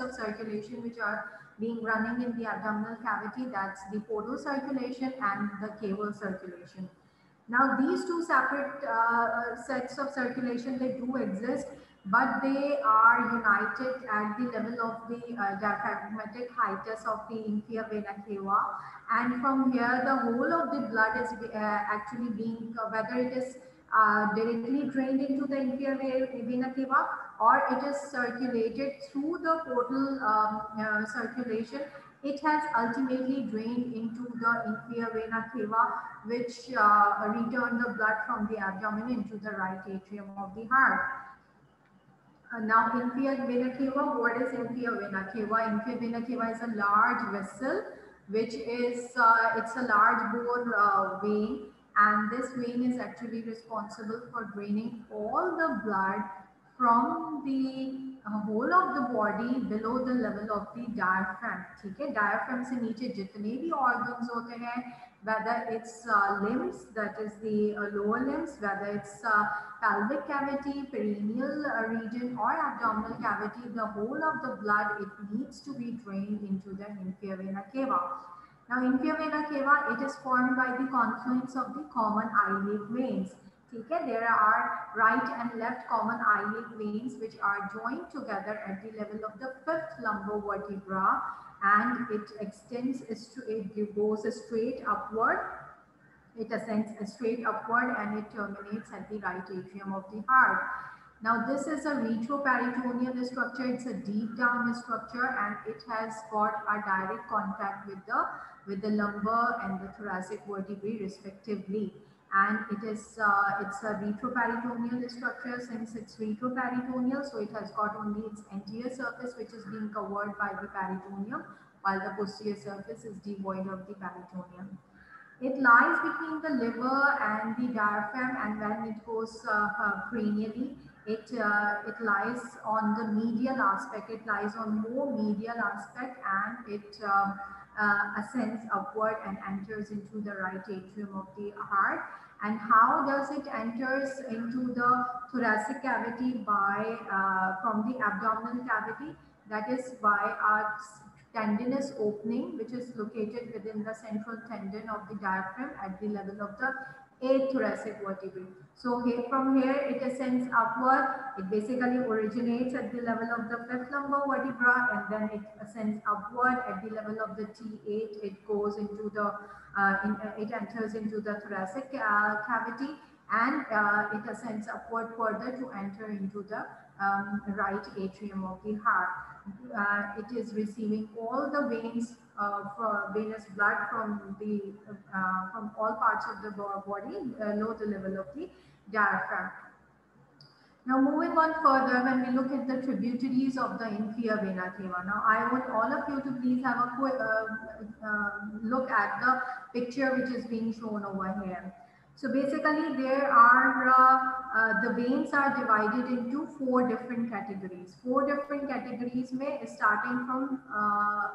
of circulation which are being running in the abdominal cavity. That's the portal circulation and the caval circulation. Now these two separate uh, sets of circulation, they do exist, but they are united at the level of the uh, diaphragmatic hiatus of the inferior vena cava. And from here, the whole of the blood is uh, actually being, uh, whether it is uh, directly drained into the inferior vena cava or it is circulated through the portal um, uh, circulation it has ultimately drained into the inferior vena cava, which uh, the blood from the abdomen into the right atrium of the heart. Uh, now, inferior vena cava, what is inferior vena cava? Inferior vena cava is a large vessel, which is, uh, it's a large bore vein. And this vein is actually responsible for draining all the blood from the whole of the body below the level of the diaphragm ठीक है diaphragm से नीचे जितने भी organs होते हैं whether it's uh, limbs that is the uh, lower limbs whether it's uh, pelvic cavity perineal uh, region or abdominal cavity the whole of the blood it needs to be drained into the inferior vena cava now inferior vena cava it is formed by the confluence of the common iliac veins Okay, there are right and left common iliac veins which are joined together at the level of the fifth lumbar vertebra and it extends, it goes straight upward. It ascends straight upward and it terminates at the right atrium of the heart. Now this is a retroperitoneal structure. It's a deep down structure and it has got a direct contact with the with the lumbar and the thoracic vertebrae respectively. And it is uh, it's a retroperitoneal structure. Since it's retroperitoneal so it has got only its anterior surface which is being covered by the peritoneum while the posterior surface is devoid of the peritoneum. It lies between the liver and the diaphragm and when it goes uh, uh, cranially it uh, it lies on the medial aspect. It lies on more medial aspect and it um, uh, ascends upward and enters into the right atrium of the heart. And how does it enters into the thoracic cavity by uh, from the abdominal cavity? That is by a tendinous opening, which is located within the central tendon of the diaphragm at the level of the eighth thoracic vertebrae. So here, from here it ascends upward. It basically originates at the level of the fifth lumbar vertebra and then it ascends upward at the level of the T8. It goes into the, uh, in, uh, it enters into the thoracic uh, cavity and uh, it ascends upward further to enter into the um, right atrium of the heart. Uh, it is receiving all the veins uh, venous blood from the uh, from all parts of the body below the level of the diaphragm. Now moving on further, when we look at the tributaries of the inferior vena cava. Now I want all of you to please have a quick uh, uh, look at the picture which is being shown over here. So basically there are, uh, uh, the veins are divided into four different categories. Four different categories may starting from uh,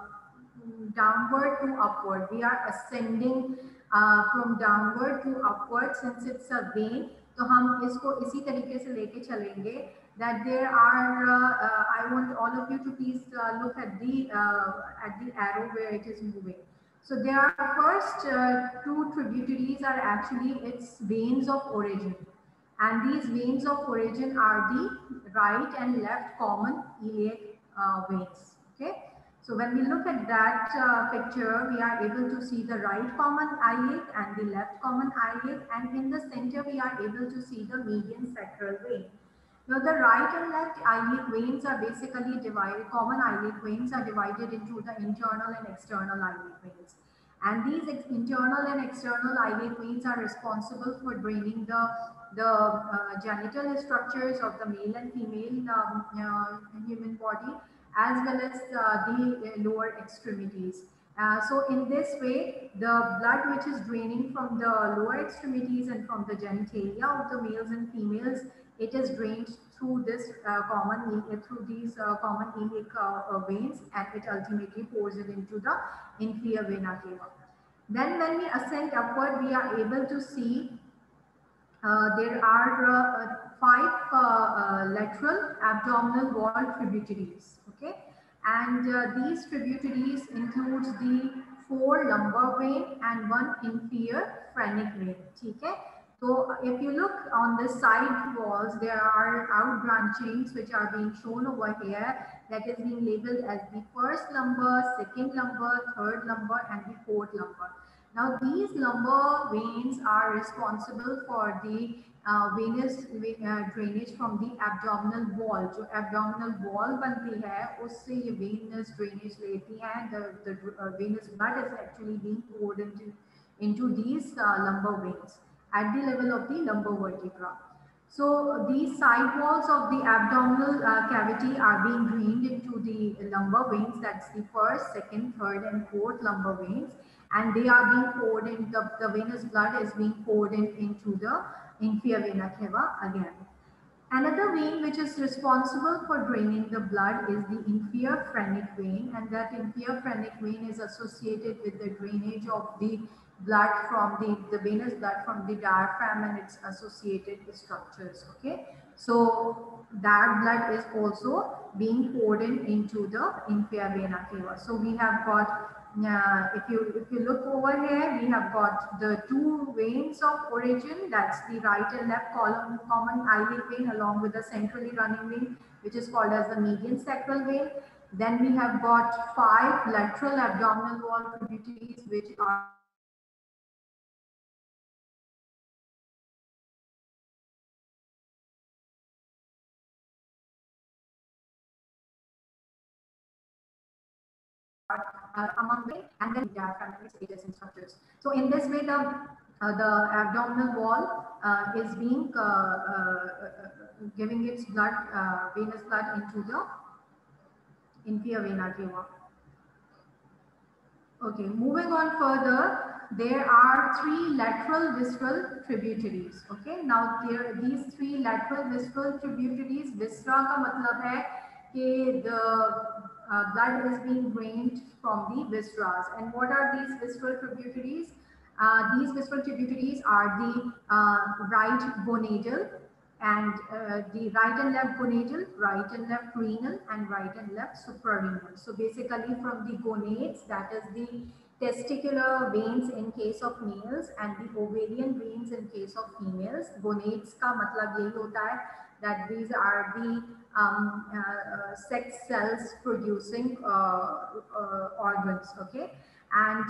downward to upward. We are ascending uh, from downward to upward since it's a vein. तो हम इसको इसी तरीके से लेके चलेंगे that there are uh, uh, I want all of you to please uh, look at the uh, at the arrow where it is moving. So there are first uh, two tributaries are actually its veins of origin. And these veins of origin are the right and left common iliac uh, veins. Okay. So when we look at that uh, picture, we are able to see the right common iliac and the left common iliac and in the center we are able to see the median sacral vein. Now the right and left iliac veins are basically divided, common iliac veins are divided into the internal and external iliac veins. And these internal and external iliac veins are responsible for draining the, the uh, genital structures of the male and female um, uh, human body as well as uh, the uh, lower extremities. Uh, so in this way, the blood which is draining from the lower extremities and from the genitalia of the males and females, it is drained through this uh, common through these uh, common iliac uh, veins and it ultimately pours it into the inferior vena cava. Then when we ascend upward, we are able to see there are five lateral abdominal wall tributaries okay And uh, these tributaries includes the four lumbar vein and one inferior phrenic vein. Okay? So if you look on the side walls, there are out branchings which are being shown over here that is being labeled as the first lumbar, second lumbar, third lumbar and the fourth lumbar. Now these lumbar veins are responsible for the uh, venous uh, drainage from the abdominal wall. जो abdominal wall बनती है उससे ये venous drainage लेती है. The, the uh, venous blood is actually being poured into, into these uh, lumbar veins at the level of the lumbar vertebra. So these side walls of the abdominal uh, cavity are being drained into the lumbar veins. That's the first, second, third and fourth lumbar veins. And they are being poured in, the, the venous blood is being poured in into the inferior vena cava again. Another vein which is responsible for draining the blood is the inferior phrenic vein and that inferior phrenic vein is associated with the drainage of the blood from the, the venous blood from the diaphragm and its associated structures. Okay, so that blood is also being poured in into the inferior vena cava. So we have got uh, if you if you look over here, we have got the two veins of origin. That's the right and left column common iliac vein along with the centrally running vein, which is called as the median sacral vein. Then we have got five lateral abdominal wall tributaries, which are uh, among the and then diaphragmatic stages and structures. So in this way, the uh, the abdominal wall uh, is being uh, uh, giving its blood, uh, venous blood into the inferior vena cava. Okay, moving on further, there are three lateral visceral tributaries. Okay, now there these three lateral visceral tributaries. Viscera का मतलब है कि the uh, blood is being drained from the viscera. And what are these visceral tributaries? Uh, these visceral tributaries are the uh, right gonadal and uh, the right and left gonadal, right and left renal and right and left suprarenal. So basically from the gonads, that is the testicular veins in case of males and the ovarian veins in case of females. Gonads ka matlab yehi hota hai that these are the um, uh, uh, sex cells producing uh, organs, okay? And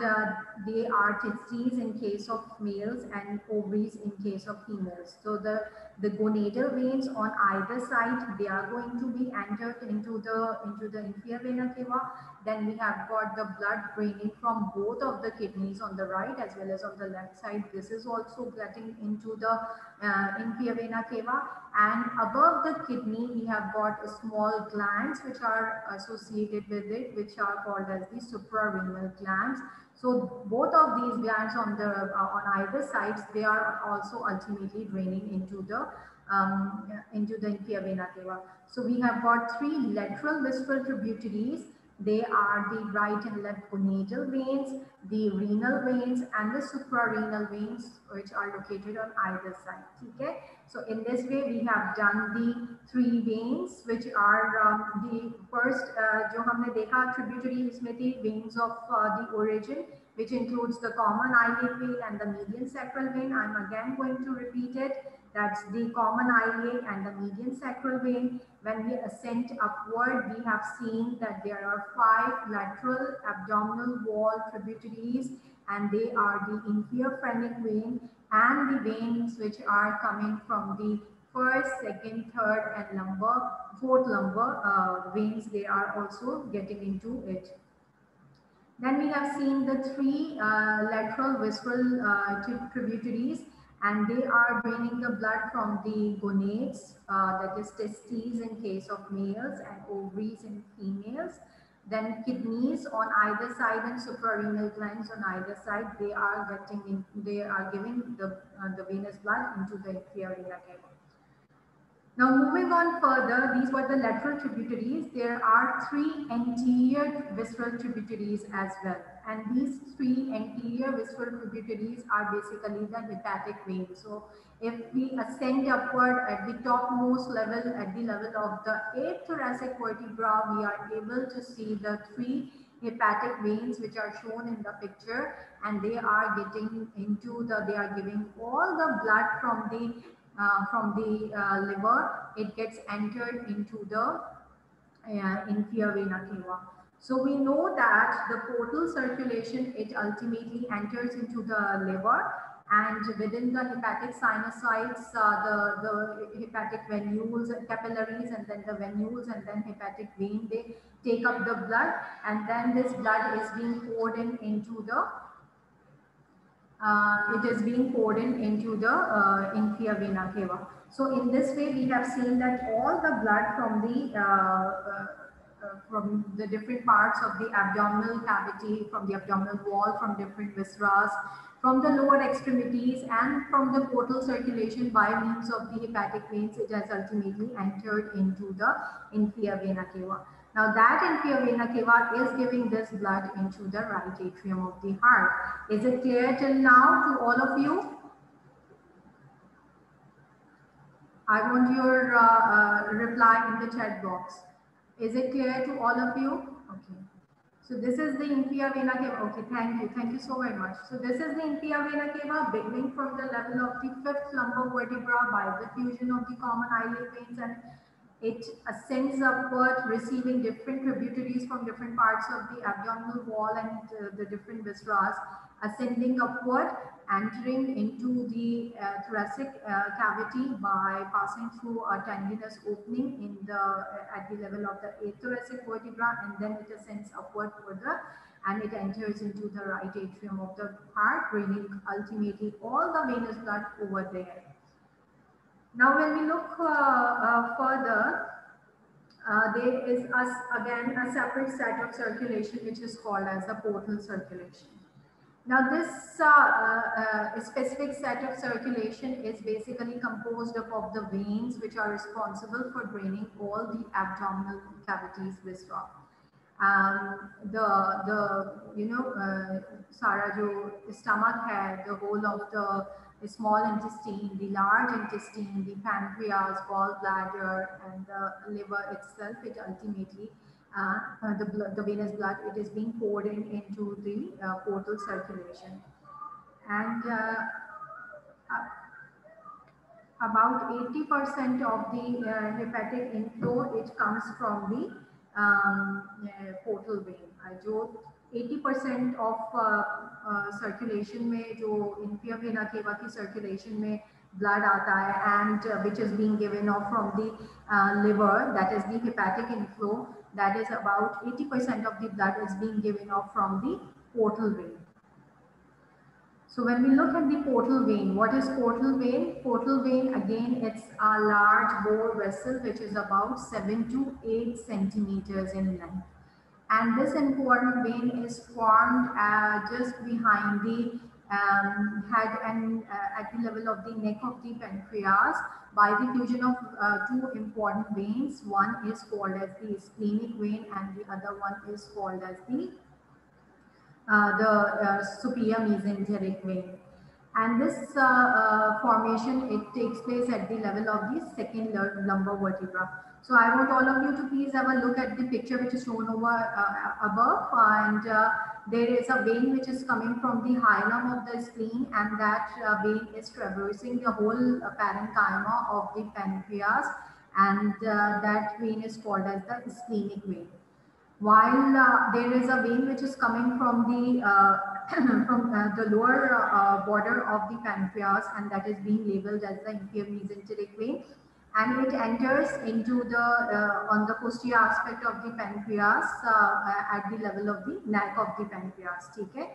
they are testes in case of males and ovaries in case of females. So the the gonadal veins on either side they are going to be entered into the into the inferior vena cava then we have got the blood draining from both of the kidneys on the right as well as on the left side. This is also getting into the uh, inferior vena cava. And above the kidney we have got small glands which are associated with it which are called as the suprarenal glands so both of these glands on the uh, on either sides, they are also ultimately draining into the um, into the inferior vena cava. So we have got three lateral visceral tributaries. They are the right and left gonadal veins, the renal veins, and the suprarenal veins, which are located on either side. Okay. So in this way, we have done the three veins, which are um, the first, uh, जो हमने देखा tributary इसमें थी veins of uh, the origin, which includes the common iliac vein and the median sacral vein. I'm again going to repeat it. That's the common iliac and the median sacral vein. When we ascend upward, we have seen that there are five lateral abdominal wall tributaries and they are the inferior phrenic vein and the veins which are coming from the first, second, third and lumbar, fourth lumbar uh, veins, they are also getting into it. Then we have seen the three uh, lateral visceral uh, tributaries and they are draining the blood from the gonads, uh, that is testes in case of males and ovaries in females. Then kidneys on either side and suprarenal glands on either side, they are getting in, they are giving the, uh, the venous blood into the inferior cava. Now moving on further, these were the lateral tributaries. There are three anterior visceral tributaries as well. And these three anterior visceral tributaries are basically the hepatic veins. So if we ascend upward at the topmost level, at the level of the eighth thoracic vertebra, we are able to see the three hepatic veins which are shown in the picture and they are getting into the, they are giving all the blood from the uh, from the uh, liver, it gets entered into the uh, inferior vena cava. So we know that the portal circulation, it ultimately enters into the liver and within the hepatic sinusoids, uh, the, the hepatic venules, and capillaries, and then the venules, and then hepatic vein, they take up the blood, and then this blood is being poured in into the uh, it is being poured in into the uh, inferior vena cava. So in this way, we have seen that all the blood from the uh, uh, uh, from the different parts of the abdominal cavity, from the abdominal wall, from different viscera, from the lower extremities and from the portal circulation by means of the hepatic veins, it has ultimately entered into the inferior vena cava. Now that inferior vena cava is giving this blood into the right atrium of the heart. Is it clear till now to all of you? I want your uh, uh, reply in the chat box. Is it clear to all of you? Okay. So this is the inferior vena cava. Okay, thank you. Thank you so very much. So this is the inferior vena cava beginning from the level of the fifth lumbar vertebra by the fusion of the common iliac veins and it ascends upward, receiving different tributaries from different parts of the abdominal wall and uh, the different viscera, ascending upward, entering into the uh, thoracic uh, cavity by passing through a tendinous opening in the uh, at the level of the eighth thoracic vertebra, and then it ascends upward further, and it enters into the right atrium of the heart, bringing ultimately all the venous blood over there. Now, when we look uh, uh, further, uh, there is us again a separate set of circulation which is called as the portal circulation. Now this uh, uh, specific set of circulation is basically composed of, of the veins which are responsible for draining all the abdominal cavities viscera. Um, the the you know uh, Sara jo stomach had the whole of the the small intestine, the large intestine, the pancreas, gallbladder, and the liver itself, it ultimately, uh, uh, the, blood, the venous blood, it is being poured in into the uh, portal circulation. And uh, about 80% of the uh, hepatic inflow, it comes from the um, uh, portal vein. जो 80% of circulation में जो inferior vena cava की circulation में blood आता है and uh, which is being given off from the uh, liver that is the hepatic inflow that is about 80% of the blood is being given off from the portal vein. So when we look at the portal vein, what is portal vein? Portal vein again it's a large bore vessel which is about 7 to 8 centimeters in length and this important vein is formed uh, just behind the um, head and uh, at the level of the neck of the pancreas by the fusion of uh, two important veins. One is called as the splenic vein and the other one is called as the uh, the uh, superior mesenteric vein. And this uh, formation, it takes place at the level of the second lumbar vertebra. So I want all of you to please have a look at the picture which is shown over uh, above and uh, there is a vein which is coming from the hilum of the spleen and that uh, vein is traversing the whole uh, parenchyma of the pancreas and uh, that vein is called as the splenic vein. While uh, there is a vein which is coming from the from the lower border of the pancreas and that is being labeled as the inferior mesenteric vein and it enters into the uh, on the posterior aspect of the pancreas uh, uh at the level of the neck of the pancreas Okay,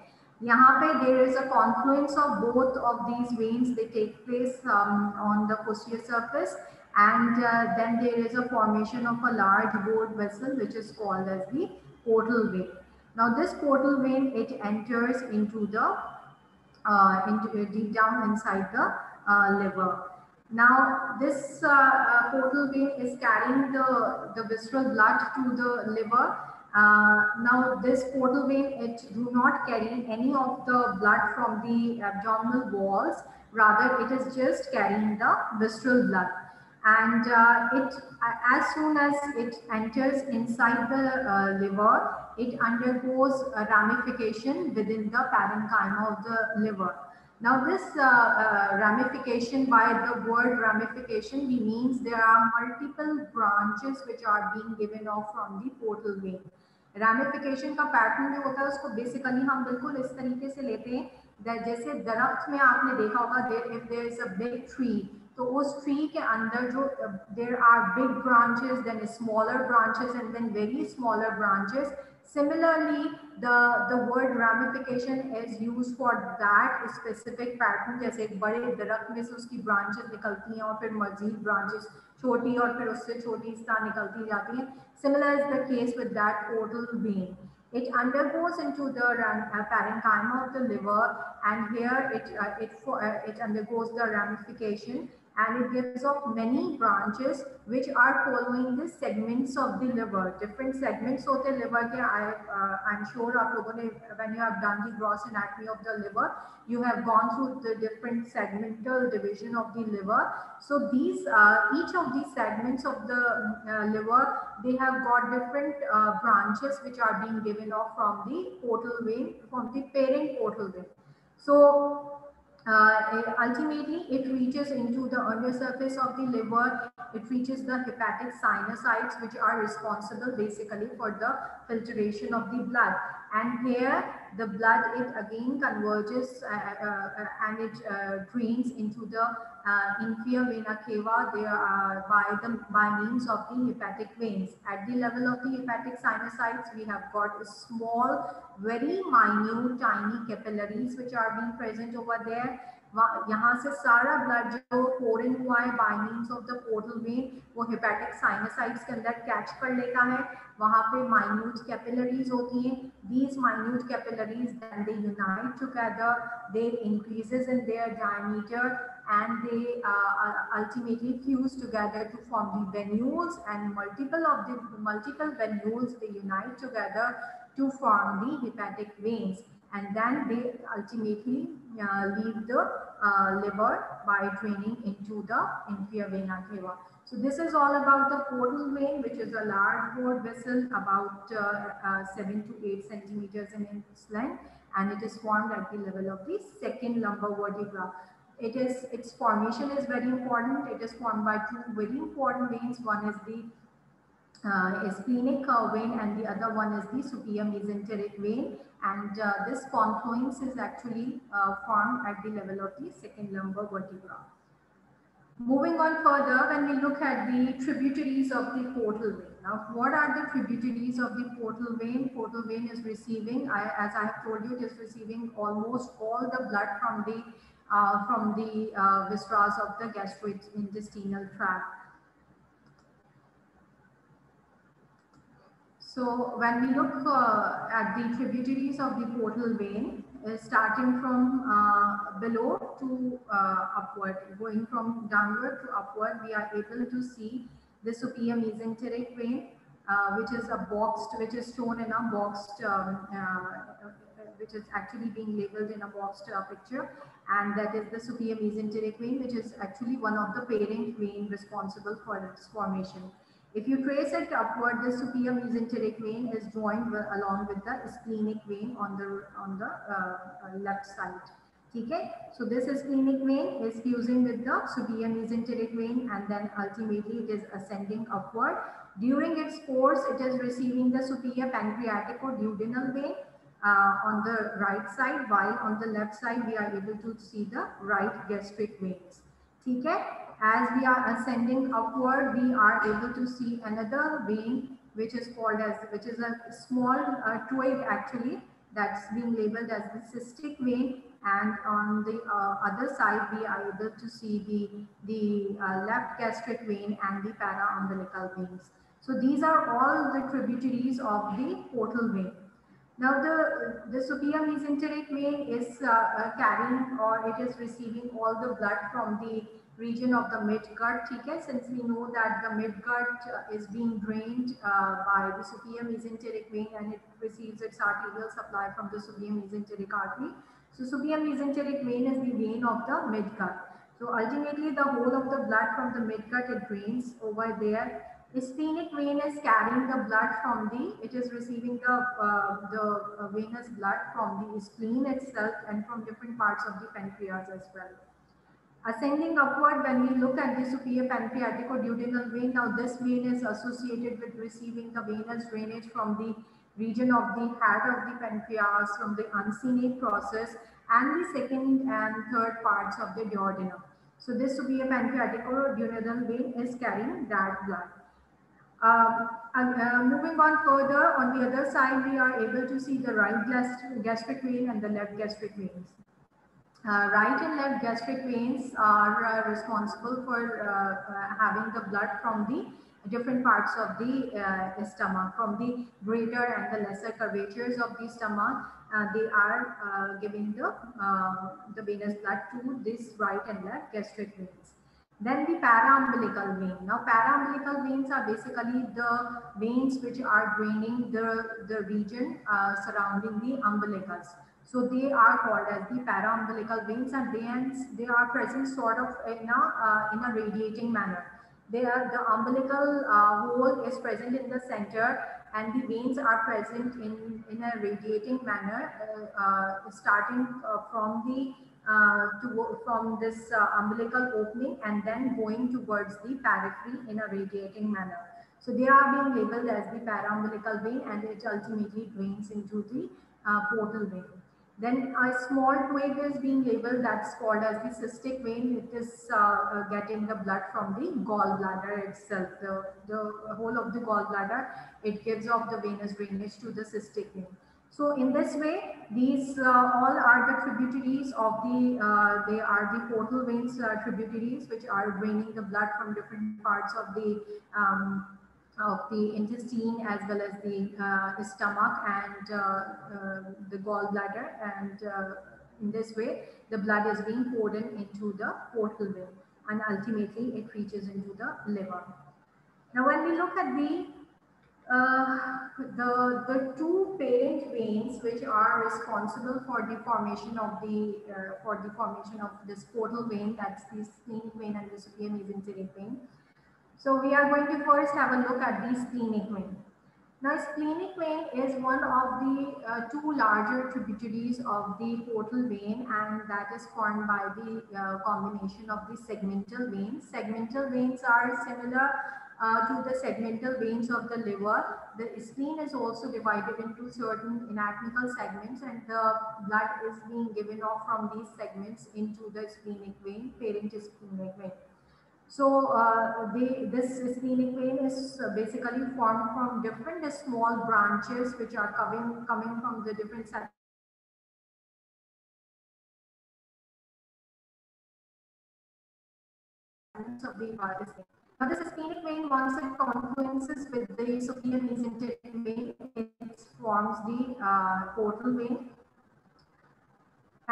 hai there is a confluence of both of these veins they take place um, on the posterior surface and uh, then there is a formation of a large gold vessel which is called as the portal vein. Now this portal vein it enters into the uh, into, uh, deep down inside the uh, liver. Now, this uh, uh, portal vein is carrying the, the visceral blood to the liver. Uh, now, this portal vein, it do not carry any of the blood from the abdominal walls. Rather, it is just carrying the visceral blood. And uh, it, as soon as it enters inside the uh, liver, it undergoes a ramification within the parenchyma of the liver. Now this uh, uh, ramification by the word ramification we means there are multiple branches which are being given off from the portal vein. Ramification का pattern जो होता है उसको basically हम बिल्कुल इस तरीके से लेते हैं जैसे दरख्त में आपने देखा होगा there if there is a big tree तो उस tree के अंदर जो there are big branches then smaller branches and then very smaller branches Similarly, the, the word ramification is used for that specific pattern जैसे एक बड़े दरख्त में से उसकी branches निकलती हैं और फिर मजीद branches छोटी और फिर उससे छोटी इस तरह निकलती जाती हैं Similar is the case with that portal vein. It undergoes into the uh, parenchyma of the liver and here it, uh, it, uh, it undergoes the ramification and it gives off many branches which are following the segments of the liver different segments of the liver ke i uh, i'm sure when you have done the gross anatomy of the liver you have gone through the different segmental division of the liver. So these uh, each of these segments of the uh, liver they have got different uh, branches which are being given off from the portal vein from the parent portal vein. So uh, ultimately, it reaches into the undersurface of the liver. It reaches the hepatic sinusoids, which are responsible basically for the filtration of the blood. And here, the blood, it again converges uh, uh, uh and it uh, drains into the uh, inferior vena cava there, by, the, by means of the hepatic veins. At the level of the hepatic sinusoids, we have got small, very minute, tiny capillaries which are being present over there यहाँ से सारा blood जो पोरिन हुआ है by means of the portal में वो hepatic साइनोसाइट्स के अंदर कैच कर लेता है। वहाँ पे माइन्यूट कैपिलरीज होती हैं। These minute capillaries then they unite together they increases in their diameter and they ultimately fuse together to form the venules and multiple of the multiple venules they unite together to form the hepatic veins and then they ultimately uh, leave the uh, liver by draining into the inferior vena cava. So this is all about the portal vein, which is a large blood vessel about uh, uh, 7 to 8 centimeters in length, and it is formed at the level of the second lumbar vertebra. It is its formation is very important. It is formed by two very important veins. One is the uh, splenic vein and the other one is the superior mesenteric vein and uh, this confluence is actually uh, formed at the level of the second lumbar vertebra. Moving on further, when we look at the tributaries of the portal vein. Now, what are the tributaries of the portal vein? Portal vein is receiving, I, as I have told you, it is receiving almost all the blood from the uh, from the uh, viscera of the gastrointestinal tract. So when we look uh, at the tributaries of the portal vein, uh, starting from uh, below to uh, upward, going from downward to upward, we are able to see the superior mesenteric vein, uh, which is a boxed, which is shown in a boxed, um, uh, which is actually being labeled in a boxed picture. And that is the superior mesenteric vein, which is actually one of the parent vein responsible for its formation. If you trace it upward, the superior mesenteric vein is joined with, along with the splenic vein on the on the uh, uh, left side. Okay, so this splenic vein is fusing with the superior mesenteric vein and then ultimately it is ascending upward. During its course, it is receiving the superior pancreaticoduodenal vein uh, on the right side, while on the left side, we are able to see the right gastric veins. Okay, as we are ascending upward, we are able to see another vein, which is called as, which is a small uh, twig actually, that's being labeled as the cystic vein. And on the uh, other side, we are able to see the, the uh, left gastric vein and the para umbilical veins. So these are all the tributaries of the portal vein. Now the, the superior mesenteric vein is uh, uh, carrying or it is receiving all the blood from the region of the midgut. Okay? Since we know that the midgut uh, is being drained uh, by the superior mesenteric vein and it receives its arterial supply from the superior mesenteric artery. So superior mesenteric vein is the vein of the midgut. So ultimately the whole of the blood from the midgut it drains over there the splenic vein is carrying the blood from the, it is receiving the, uh, the uh, venous blood from the spleen itself and from different parts of the pancreas as well. Ascending upward, when we look at the superior pancreaticoduodenal vein, now this vein is associated with receiving the venous drainage from the region of the head of the pancreas, from the uncinate process, and the second and third parts of the duodenum. So this superior pancreaticoduodenal vein is carrying that blood. Um, and, uh, moving on further, on the other side, we are able to see the right gastric vein and the left gastric veins. Uh, right and left gastric veins are uh, responsible for uh, uh, having the blood from the different parts of the uh, stomach, from the greater and the lesser curvatures of the stomach. they are giving the, the venous blood to this right and left gastric veins. Then the paraumbilical vein. Now paraumbilical veins are basically the veins which are draining the, the region uh, surrounding the umbilicus. So they are called as the paraumbilical veins and they, they are present sort of in a, uh, in a radiating manner. They are, the umbilical uh, hole is present in the center and the veins are present in, in a radiating manner uh, uh, starting uh, from the uh, to, from this umbilical opening and then going towards the periphery in a radiating manner. So they are being labeled as the paraumbilical vein and it ultimately drains into the portal vein. Then a small twig is being labeled that's called as the cystic vein. It is uh, uh, getting the blood from the gallbladder itself. The, the whole of the gallbladder, it gives off the venous drainage to the cystic vein. So in this way, these uh, all are the tributaries of the, uh, they are the portal veins uh, tributaries, which are draining the blood from different parts of the, um, of the intestine as well as the uh, stomach and uh, uh, the gallbladder. And in this way, the blood is being poured in into the portal vein and ultimately it reaches into the liver. Now, when we look at the uh, the, the two parent veins which are responsible for the formation of the uh, for the formation of this portal vein that's the splenic vein and the superior mesenteric vein. So we are going to first have a look at the splenic vein. Now splenic vein is one of the uh, two larger tributaries of the portal vein and that is formed by the uh, combination of the segmental veins. Segmental veins are similar uh, to the segmental veins of the liver. The spleen is also divided into certain anatomical segments and the blood is being given off from these segments into the splenic vein, parent splenic vein. So uh, this splenic vein is basically formed from different small branches which are coming, coming from the different segments of the uh, now, the splenic vein, once it confluences with the superior mesenteric vein, it forms the uh, portal vein.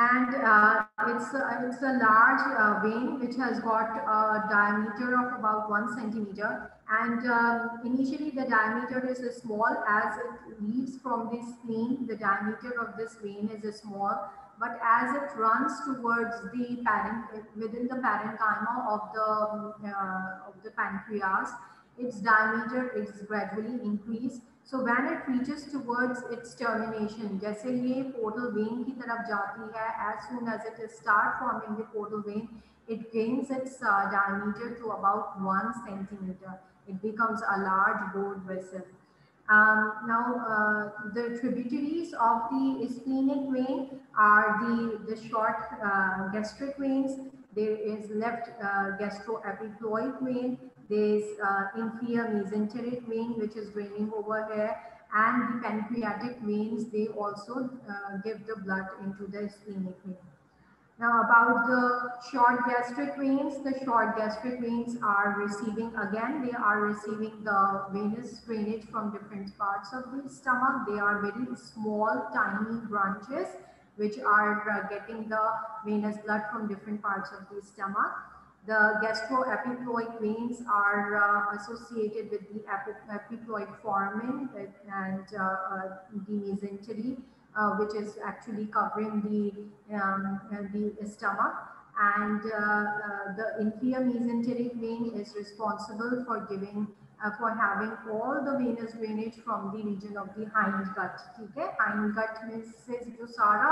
And uh, it's, a, it's a large uh, vein which has got a diameter of about one centimeter. And um, initially the diameter is as small as it leaves from this spleen. The diameter of this vein is small but as it runs towards the parent within the parenchyma of the uh, of the pancreas its diameter is gradually increased so when it reaches towards its termination jaise ye portal vein ki taraf jati hai as soon as it start forming the portal vein it gains its uh, diameter to about 1 centimeter it becomes a large broad vessel um, now, uh, the tributaries of the splenic vein are the, the short uh, gastric veins. There is left uh, gastroepiploic vein. There's uh, inferior mesenteric vein, which is draining over here. And the pancreatic veins, they also uh, give the blood into the splenic vein. Now about the short gastric veins, the short gastric veins are receiving, again, they are receiving the venous drainage from different parts of the stomach. They are very small, tiny branches which are uh, getting the venous blood from different parts of the stomach. The gastroepiploic veins are uh, associated with the epiploic foramen and uh, uh, the mesentery uh, which is actually covering the, um, the stomach. And the inferior mesenteric vein is responsible for giving uh, for having all the venous drainage from the region of the hind gut. Okay, hind gut means जो सारा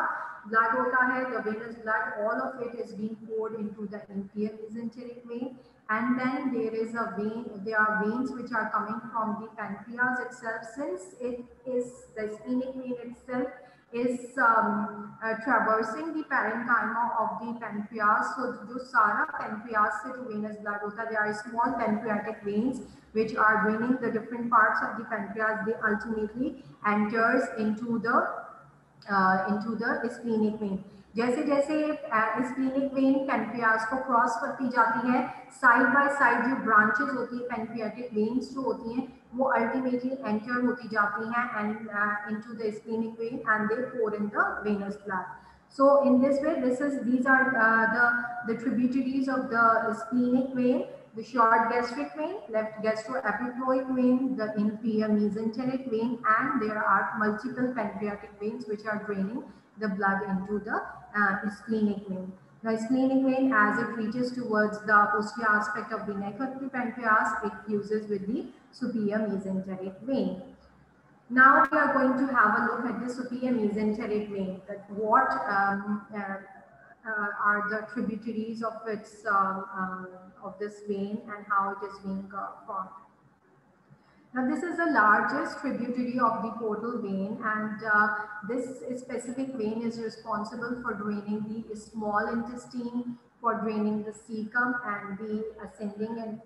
blood होता है, the venous blood, all of it is being poured into the inferior mesenteric vein, and then there is a vein. There are veins which are coming from the pancreas itself, since it is the splenic vein itself is um, uh, traversing the parenchyma of the pancreas. So, जो सारा pancreas से जो venous blood होता है, there are small pancreatic veins which are draining the different parts of the pancreas. They ultimately enters into the uh, into the splenic vein. जैसे जैसे splenic vein pancreas को cross करती जाती है साइड बाय साइड जो branches होती है pancreatic veins जो होती हैं वो ultimately enter uh, into the splenic vein and they pour in the venous blood. So in this way, this is these are uh, the the tributaries of the splenic vein, the short gastric vein, left gastroepiploic vein, the inferior mesenteric vein, and there are multiple pancreatic veins which are draining the blood into the uh, vein. Now, splenic vein, as it reaches towards the posterior aspect of the neck of the pancreas, it fuses with the superior mesenteric vein. Now we are going to have a look at the superior mesenteric vein, that what um, uh, uh, are the tributaries of its um, uh, of this vein and how it is being uh, formed. Now this is the largest tributary of the portal vein and uh, this specific vein is responsible for draining the small intestine, for draining the cecum and the ascending and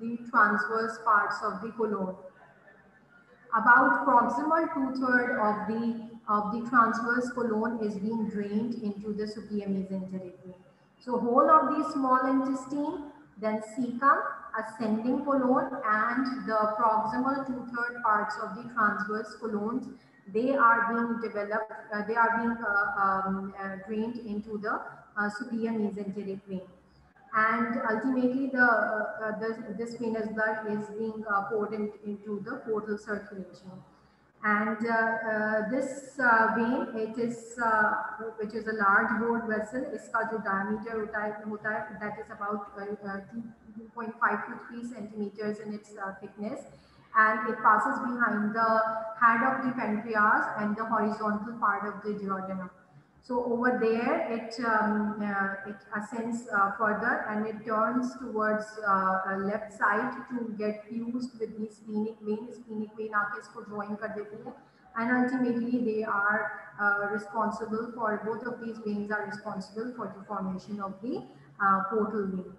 the transverse parts of the colon. About proximal two-third of the of the transverse colon is being drained into the superior mesenteric vein. So whole of the small intestine, then cecum ascending colon and the proximal two-third parts of the transverse colons, they are being developed, uh, they are being uh, um, uh, drained into the superior mesenteric vein and ultimately the, uh, uh this venous blood is being uh, poured in, into the portal circulation. And uh, uh this uh, vein it is which is a large bore vessel is called diameter that is about 2.5 to 3 centimeters in its thickness. And it passes behind the head of the pancreas and the horizontal part of the duodenum. So over there, it, um, uh, it ascends uh, further and it turns towards uh, left side to get fused with the splenic vein. Splenic vein आके इसको join कर देती है. And ultimately, they are uh, responsible for both of these veins are responsible for the formation of the uh, portal vein.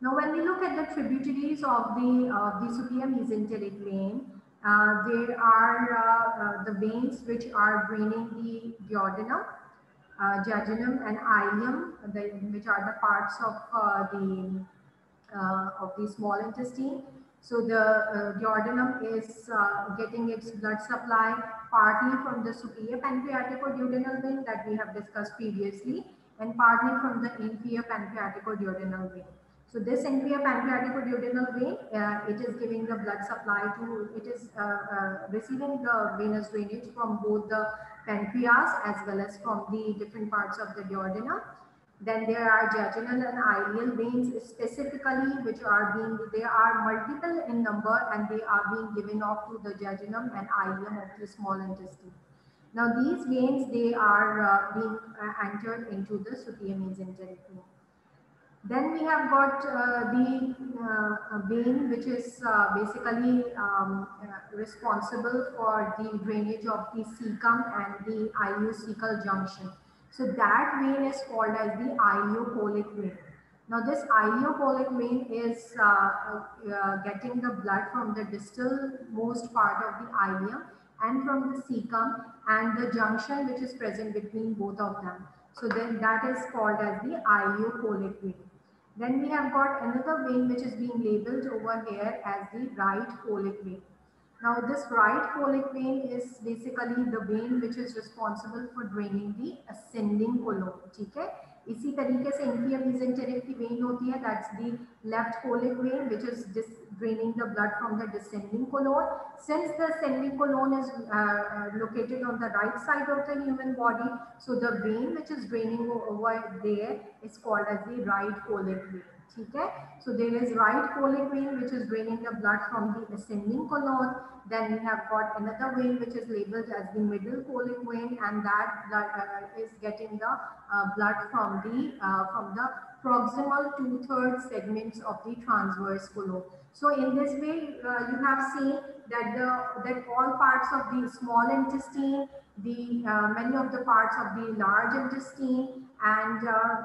Now, when we look at the tributaries of the uh, the superior mesenteric vein, there are the veins which are draining the duodenum uh, jejunum and ileum, the, which are the parts of uh, the uh, of the small intestine. So the uh, duodenum is uh, getting its blood supply partly from the superior pancreaticoduodenal vein that we have discussed previously and partly from the inferior pancreaticoduodenal vein. So this inferior pancreaticoduodenal vein, uh, it is giving the blood supply to, it is receiving the venous drainage from both the pancreas as well as from the different parts of the duodenum. Then there are jejunal and ileal veins specifically which are being, they are multiple in number and they are being given off to the jejunum and ileum of the small intestine. Now these veins, they are uh, being uh, entered into the superior mesenteric vein. Then we have got uh, the uh, vein, which is uh, basically um, uh, responsible for the drainage of the cecum and the ileocecal junction. So that vein is called as the ileocolic vein. Now this ileocolic vein is uh, uh, getting the blood from the distal most part of the ileum and from the cecum and the junction which is present between both of them. So then that is called as the ileocolic vein. Then we have got another vein which is being labeled over here as the right colic vein. Now this right colic vein is basically the vein which is responsible for draining the ascending colon. ठीक है इसी तरीके से इनकी अभी इजेंटेरिक की vein होती है that's the left folic vein which is draining the blood from the descending colon. Since the ascending colon is uh, uh, located on the right side of the human body, so the vein which is draining over there is called as the right colic vein. Okay, so there is right colic vein which is draining the blood from the ascending colon. Then we have got another vein which is labeled as the middle colic vein, and that blood uh, is getting the uh, blood from the uh, from the proximal two-thirds segments of the transverse colon. So in this way, uh, you have seen that the that all parts of the small intestine, the uh, many of the parts of the large intestine, and uh,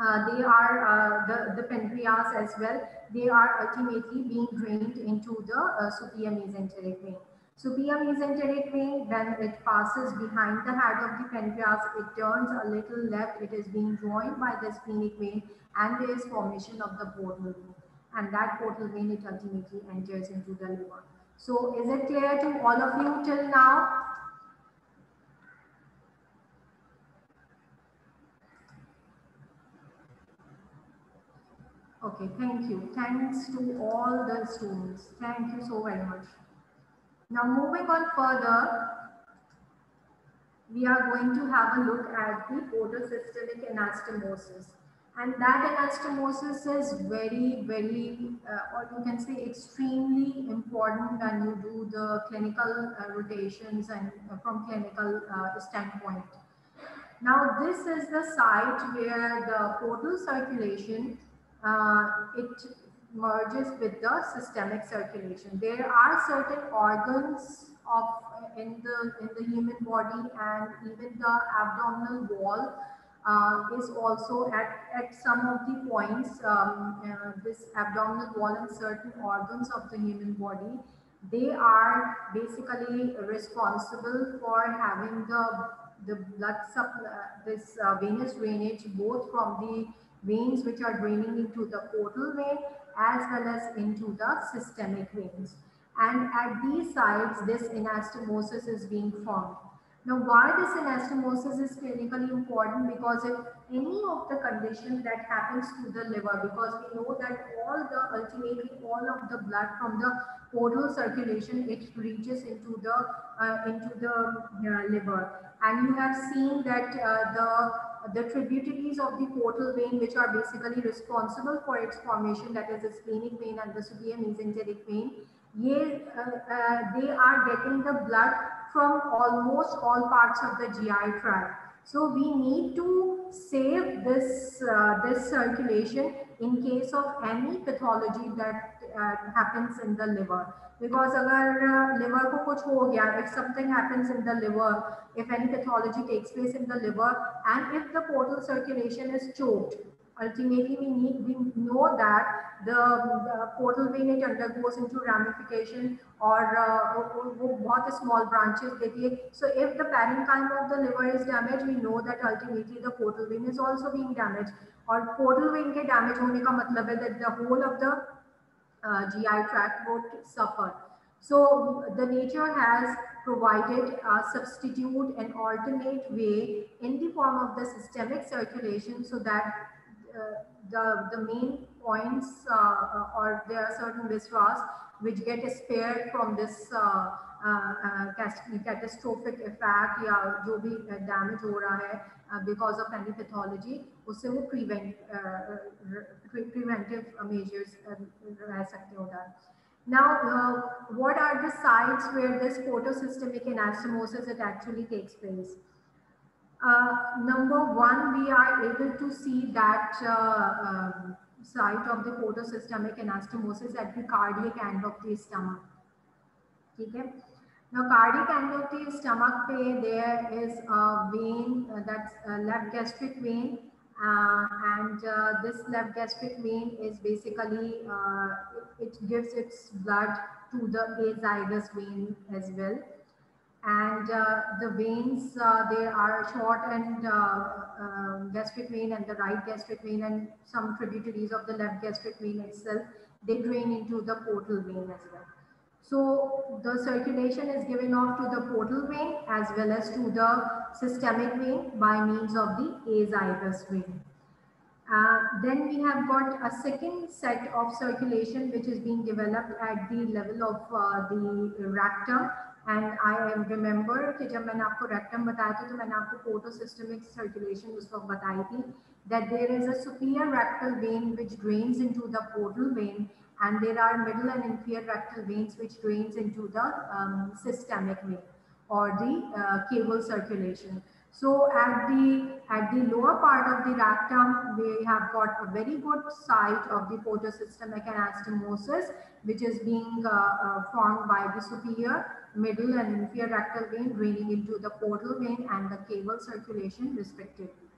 uh, they are uh, the, the pancreas as well. They are ultimately being drained into the uh, superior mesenteric vein. Superior mesenteric vein, when it passes behind the head of the pancreas, it turns a little left. It is being joined by the splenic vein and there is formation of the portal vein. And that portal vein, it ultimately enters into the liver. So is it clear to all of you till now? Okay, thank you. Thanks to all the students. Thank you so very much. Now moving on further, we are going to have a look at the portosystemic anastomosis. And that anastomosis is very, very, uh, or you can say extremely important when you do the clinical uh, rotations and uh, from clinical uh, standpoint. Now this is the site where the portal circulation uh, it merges with the systemic circulation. There are certain organs of in the in the human body and even the abdominal wall uh, is also at, at some of the points um, uh, this abdominal wall and certain organs of the human body they are basically responsible for having the the blood supply this uh, venous drainage both from the veins which are draining into the portal vein as well as into the systemic veins. And at these sites, this anastomosis is being formed. Now, why this anastomosis is clinically important? Because if any of the condition that happens to the liver, because we know that all the, ultimately all of the blood from the portal circulation, it reaches into the, uh, into the uh, liver. And you have seen that uh, the the tributaries of the portal vein, which are basically responsible for its formation, that is the splenic vein and the superior mesenteric vein, ye, uh, uh, they are getting the blood from almost all parts of the GI tract. So we need to save this, uh, this circulation in case of any pathology that uh, happens in the liver. Because agar liver ko kuch ho gaya, if something happens in the liver, if any pathology takes place in the liver, and if the portal circulation is choked, ultimately we need we know that the, the portal vein it undergoes into ramification or uh, small branches so if the parenchyma of the liver is damaged we know that ultimately the portal vein is also being damaged. or portal vein ke damage hone ka matlab hai that the whole of the uh, GI tract would suffer so the nature has provided a substitute an alternate way in the form of the systemic circulation so that uh, the, the main points uh, uh, or there are certain visceras which get spared from this catastrophic effect या जो भी damage हो रहा है because of any pathology उससे वो prevent preventive uh, measures um, as done. Now, uh, what are the sites where this portosystemic anastomosis it actually takes place? Uh, number one, we are able to see that uh, um, site of the portosystemic anastomosis at the cardiac end of the stomach. Okay. Now, cardiac end of the stomach, pe, there is a vein, uh, that's a left gastric vein, uh, and uh, this left gastric vein is basically it, it gives its blood to the azygous vein as well. And uh, the veins uh, they are short and uh, um, gastric vein and the right gastric vein and some tributaries of the left gastric vein itself they drain into the portal vein as well so the circulation is given off to the portal vein as well as to the systemic vein by means of the azygous vein. Uh, then we have got a second set of circulation which is being developed at the level of uh, the rectum and I remember कि जब मैंने आपको rectum बताया था तो मैंने portosystemic circulation was वक्त बताई that there is a superior rectal vein which drains into the portal vein and there are middle and inferior rectal veins which drains into the um, systemic vein or the uh, caval circulation. So at the at the lower part of the rectum, we have got a very good site of the portosystemic anastomosis, which is being uh, uh, formed by the superior, middle, and inferior rectal vein draining into the portal vein and the caval circulation respectively.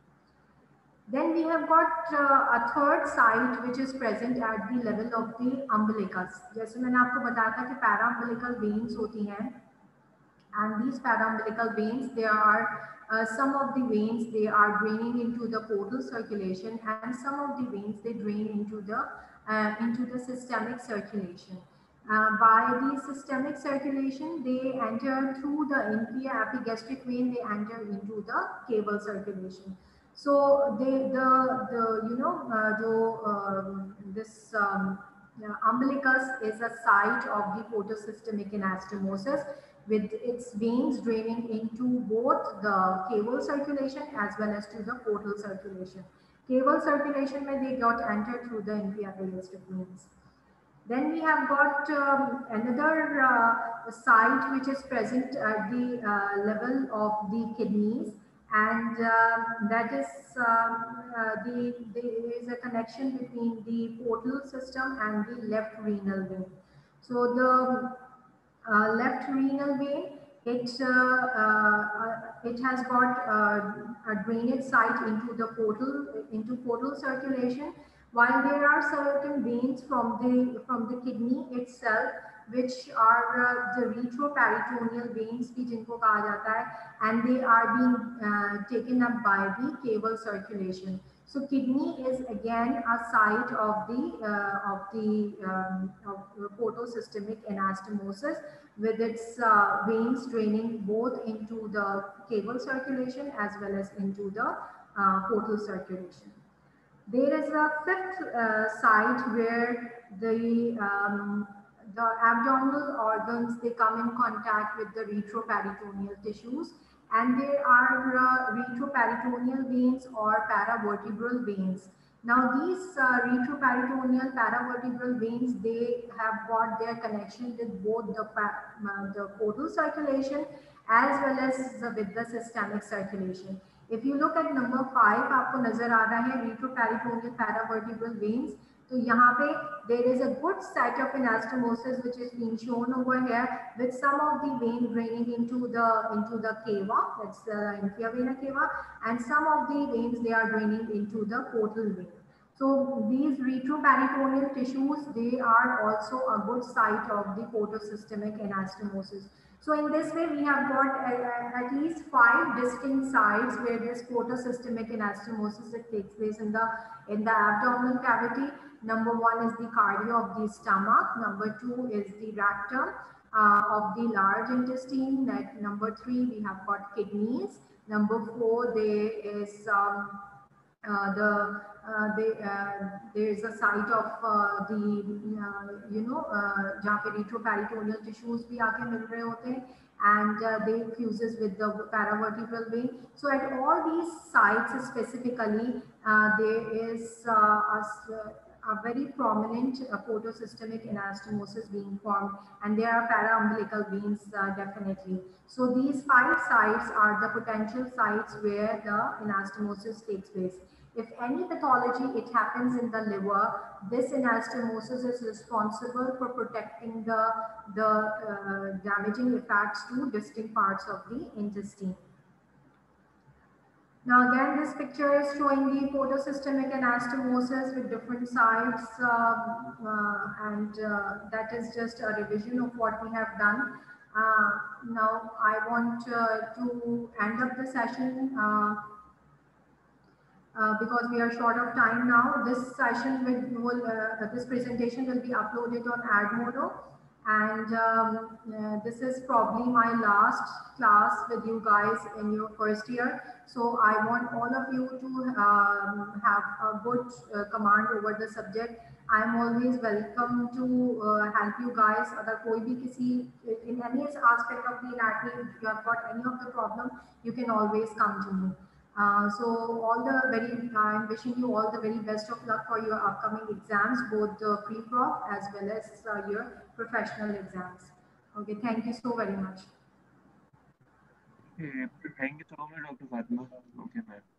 Then we have got uh, a third site which is present at the level of the umbilicus. Yes, I आपको बताया था कि पैराम्बिलिकल veins होती and these paraumbilical veins they are uh, some of the veins they are draining into the portal circulation and some of the veins they drain into the uh, into the systemic circulation. Uh, by the systemic circulation, they enter through the inferior epigastric vein, they enter into the caval circulation so they the the you know uh, um, this um, umbilicus is a site of the portosystemic anastomosis with its veins draining into both the caval circulation as well as to the portal circulation. Caval circulation may they got entered through the inferior veins. Then we have got um, another uh, site which is present at the uh, level of the kidneys and uh, that is um, uh, the there is a connection between the portal system and the left renal vein. So the uh, left renal vein, it, uh, uh, it has got a drainage site into the portal, into portal circulation, while there are certain veins from the, from the kidney itself which are uh, the retroperitoneal veins भी जिनको कहा and they are being uh, taken up by the caval circulation. So kidney is again a site of the uh, of the um, of portosystemic anastomosis with its uh, veins draining both into the caval circulation as well as into the uh, circulation. There is a fifth uh, site where the um, the abdominal organs they come in contact with the retroperitoneal tissues and there are uh, retroperitoneal veins or paravertebral veins. Now these uh, retroperitoneal paravertebral veins, they have got their connection with both the, uh, the portal circulation as well as the, with the systemic circulation. If you look at number five, आपको नजर आ रहा है retroperitoneal paravertebral veins. तो यहाँ पे there is a good set of anastomosis which is being shown over here with some of the vein draining into the into the cava, that's the inferior vena cava, and some of the veins they are draining into the portal vein. So these retroperitoneal tissues, they are also a good site of the portosystemic anastomosis. So in this way, we have got uh, at least five distinct sites where this portosystemic anastomosis that takes place in the in the abdominal cavity. Number one is the cardia of the stomach. Number two is the rectum uh, of the large intestine. That number three, we have got kidneys. Number four, there is um, uh, the, uh, uh, there is a site of uh, the uh, you know uh, जहाँ पे retroperitoneal tissues भी आके मिल रहे होते and they fuses with the paravertebral vein. So at all these sites specifically there is a a very prominent uh, portosystemic anastomosis being formed and there are paraumbilical veins uh, definitely. So these five sites are the potential sites where the anastomosis takes place. If any pathology, it happens in the liver, this anastomosis is responsible for protecting the, the uh, damaging effects to distinct parts of the intestine. Now again, this picture is showing the portosystemic anastomosis with different sites um, uh, and uh, that is just a revision of what we have done. Uh, now I want uh, to end up the session uh, uh, because we are short of time now. This session will, will this presentation will be uploaded on Edmodo and um, this is probably my last class with you guys in your first year. So I want all of you to um, have a good uh, command over the subject. I'm always welcome to uh, help you guys. अगर कोई भी किसी in any aspect of the anatomy, if you have got any of the problem, you can always come to me. Uh, so all the very, I'm wishing you all the very best of luck for your upcoming exams, both the pre-prof as well as uh, your professional exams. Okay, thank you so very much. रहेंगे तो मैं doctor Fatima okay ma'am